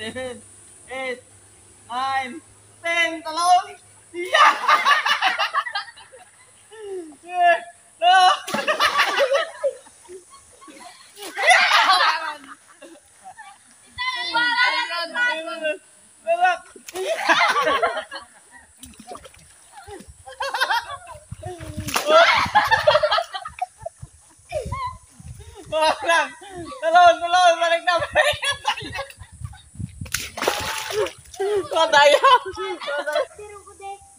seven, eight, nine, ten. Talon! Yeah! yeah! No! Talon! Talon! Balik na! Balik na! Balik na! Madaya! Madaya!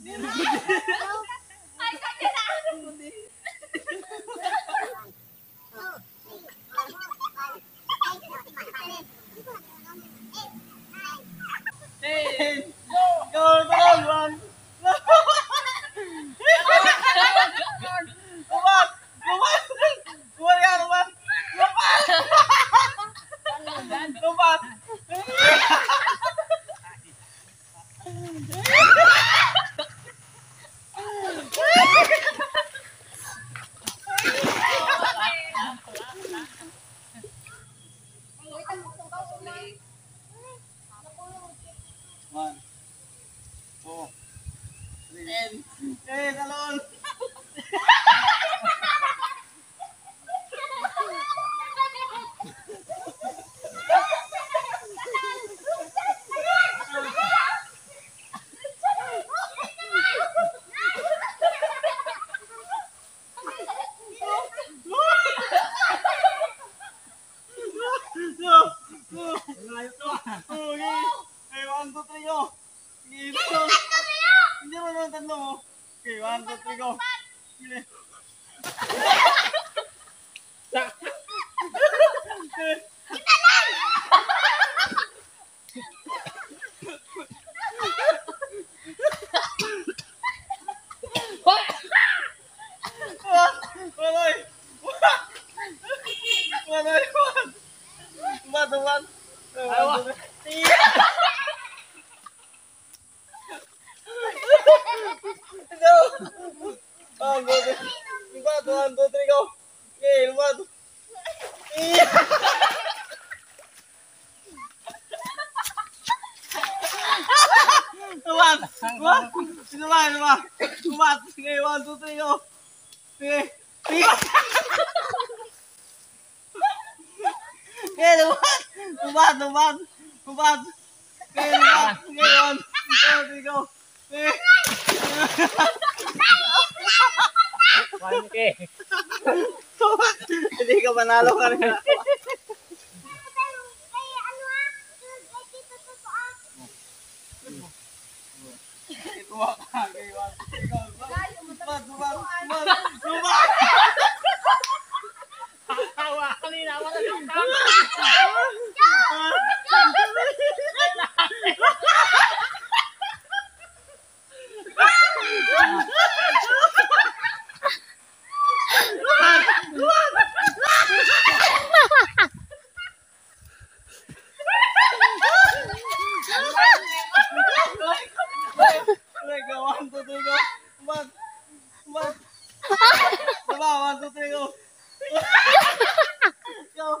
Ten! Go! Talon! One! Lumat! Lumat! Lumat yan! Lumat! Lumat! Lumat! One. Two. Three. Ten. Ten, talon! No! No! Layo to! Okay! Okay, one, two, three, go! Okay, go! Hindi mo naman tatlo mo. Okay, one, two, three, go! Sige. Waloy! Waloy! Tumat, One, two, three. Lumat, one, two, three, go! Okay, lumat! Lumat! Lumat! Lumat! Lumat! Lumat! Sige, one, two, three, go! Lumat! Lumat! Lumat! Sige, lumat! Sige, one, two, three, go! Hindi ka manalo ka rin. Tuwa ka. Okay, one, two, three, go! Lumat! Lumat! Lumat! Lumat! Tawa kanina wala nang Like, go, one, two, three, go. One, one. Diba, one, two, three, go. Go, go. Go,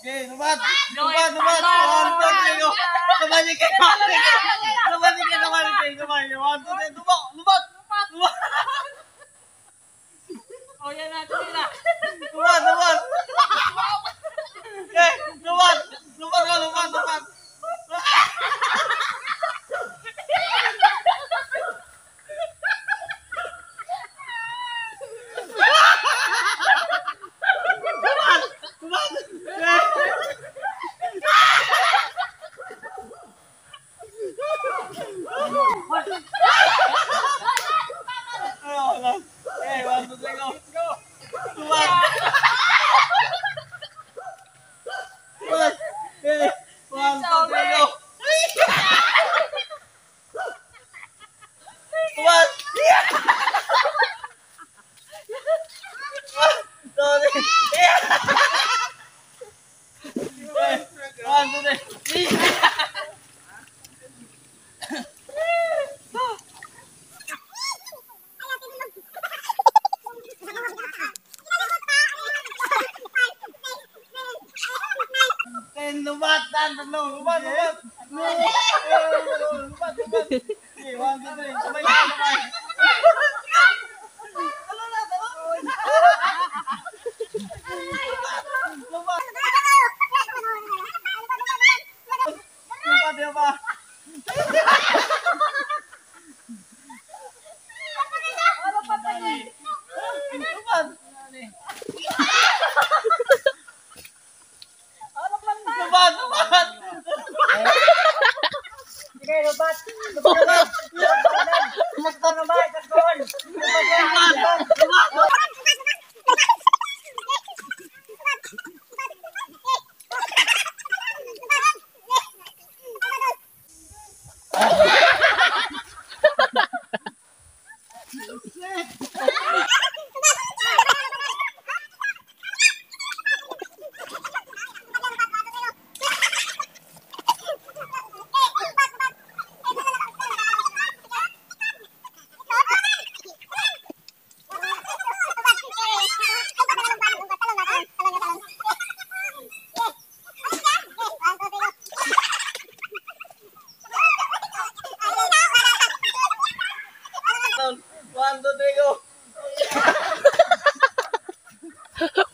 Okay, lumad! Lumad, lumad! One, two, three, go! Lumalik kayo! Lumalik kayo! Lumalik kayo! Lumalik kayo! One, ka, lumad, lumad!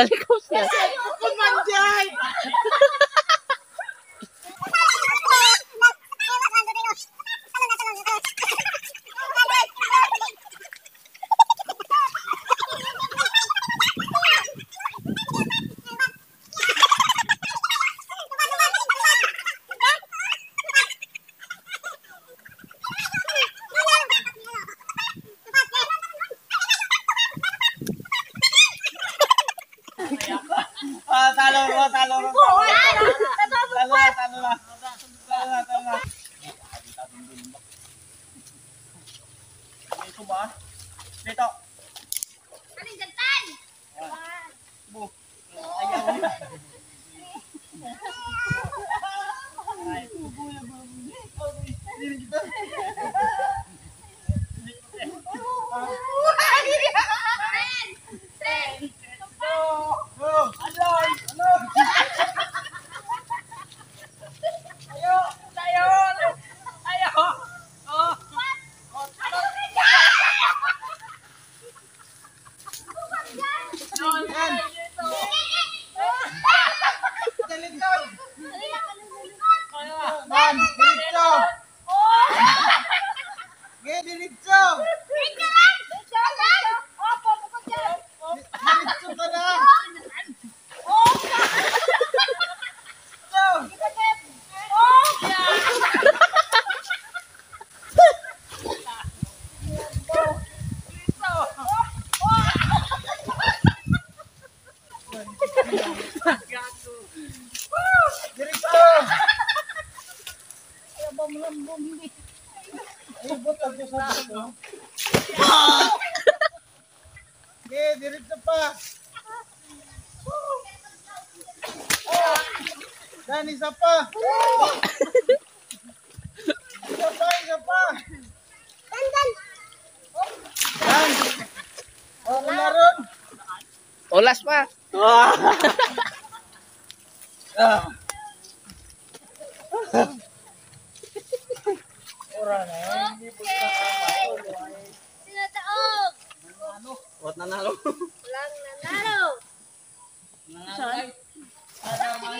Balik 大打喽，大打喽，大龙，大龙，大。Ge, diretso pa. Dan, isa pa. Isa pa, isa pa. Dan. O, wala ron. Olas pa. Ah. Mura na eh. Hindi po sila Tulog! What nanalo? Walang nanalo! Nanalo, guys. Para mga